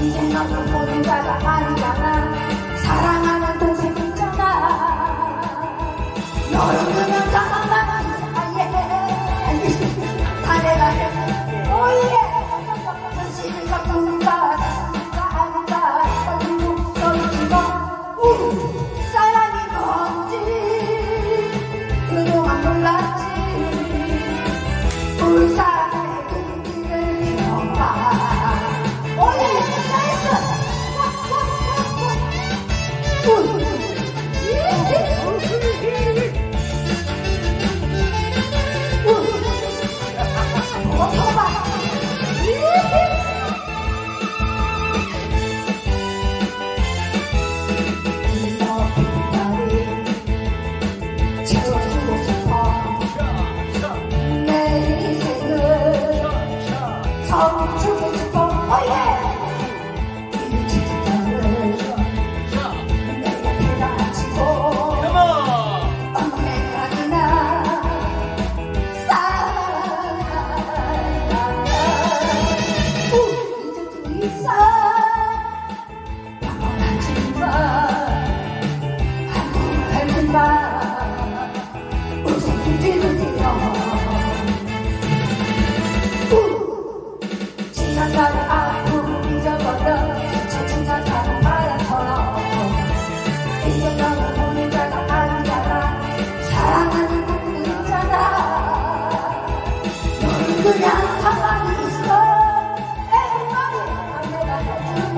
이젠 너도 모른 자가 아니잖아. 사랑하는 뜻이 있잖아 너는 그냥 Ooh.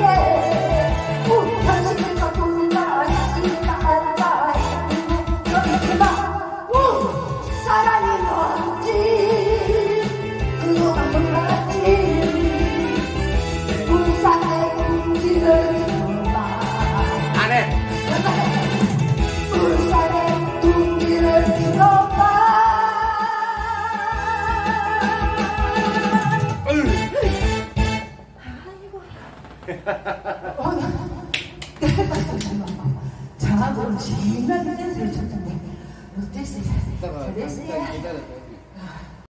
Yeah. 어, 장하고 진한 냄새를 쳤던데 어땠어요? 잘했어요?